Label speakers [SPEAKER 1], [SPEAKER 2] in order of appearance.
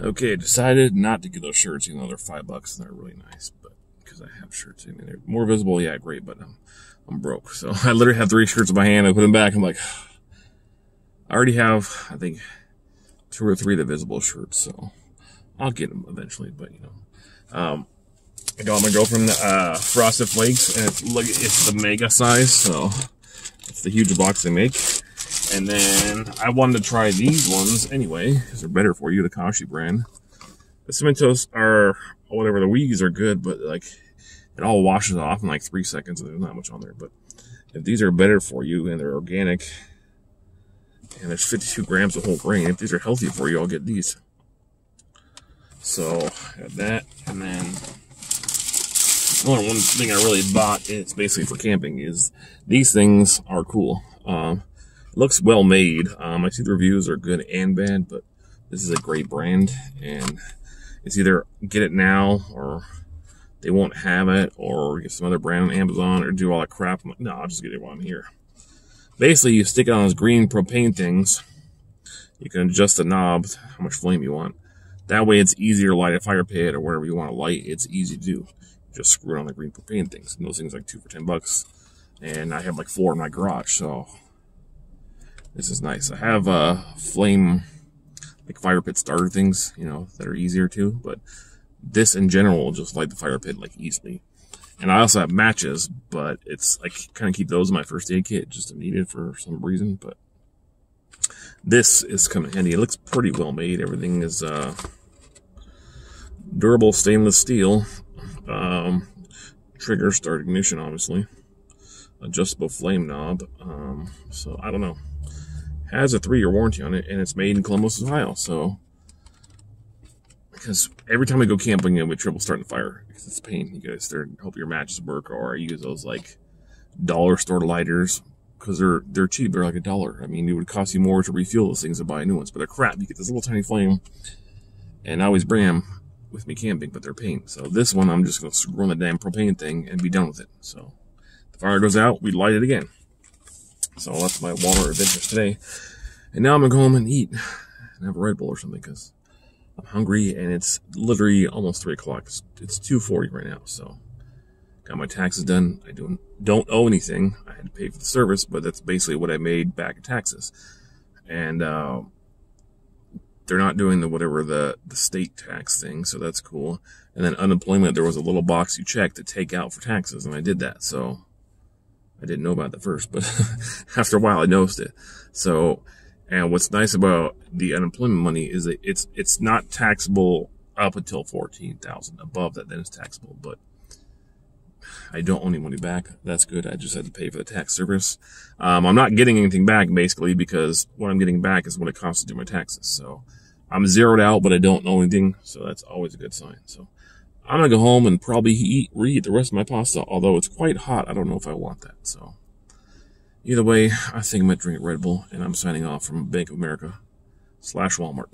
[SPEAKER 1] Okay, decided not to get those shirts, even though they're five bucks and they're really nice. But because I have shirts, I mean, they're more visible. Yeah, great, but I'm, I'm broke. So I literally have three shirts in my hand. I put them back. I'm like, I already have, I think, two or three of the visible shirts. So I'll get them eventually. But you know, um, I got my girlfriend uh, Frosted Flakes, and it's look, it's the mega size. So it's the huge box they make. And then I wanted to try these ones anyway, because they're better for you, the Kashi brand. The Cementos are, whatever, the Wheaties are good, but like, it all washes off in like three seconds, and there's not much on there. But if these are better for you and they're organic, and there's 52 grams of whole grain, if these are healthy for you, I'll get these. So, got that, and then only one thing I really bought, it's basically for camping, is these things are cool. Um, looks well made. Um, I see the reviews are good and bad, but this is a great brand, and it's either get it now or they won't have it, or get some other brand on Amazon, or do all that crap. Like, no, I'll just get it while I'm here. Basically, you stick it on those green propane things. You can adjust the knob, how much flame you want. That way, it's easier to light a fire pit or whatever you want to light. It's easy to do. Just screw it on the green propane things. And those things like two for ten bucks. And I have like four in my garage, so this is nice. I have uh, flame, like fire pit starter things, you know, that are easier too. But this in general will just light the fire pit like easily. And I also have matches, but it's I kind of keep those in my first aid kit just to need it for some reason. But this is kind of handy. It looks pretty well made. Everything is uh, durable stainless steel. Um, trigger start ignition, obviously. Adjustable flame knob. Um, so I don't know has a three year warranty on it, and it's made in Columbus, Ohio. So, because every time we go camping, we have trouble starting the fire because it's a pain. You guys there hope your matches work, or I use those like dollar store lighters because they're they're cheap. They're like a dollar. I mean, it would cost you more to refuel those things than buy new ones, but they're crap. You get this little tiny flame, and I always bring them with me camping, but they're pain. So this one, I'm just gonna on the damn propane thing and be done with it. So the fire goes out, we light it again. So that's my Walmart adventures today. And now I'm gonna go home and eat and have a Red Bull or something because I'm hungry and it's literally almost three o'clock. It's, it's 2.40 right now. So got my taxes done. I don't, don't owe anything. I had to pay for the service, but that's basically what I made back in taxes. And, uh, they're not doing the whatever the, the state tax thing, so that's cool. And then unemployment, there was a little box you check to take out for taxes, and I did that. So I didn't know about that first, but after a while I noticed it. So, and what's nice about the unemployment money is that it's, it's not taxable up until 14,000. Above that, then it's taxable, but I don't owe any money back. That's good. I just had to pay for the tax service. Um, I'm not getting anything back basically because what I'm getting back is what it costs to do my taxes. So I'm zeroed out, but I don't owe anything. So that's always a good sign. So I'm gonna go home and probably eat, reheat the rest of my pasta, although it's quite hot. I don't know if I want that, so. Either way, I think I'm gonna drink Red Bull, and I'm signing off from Bank of America slash Walmart.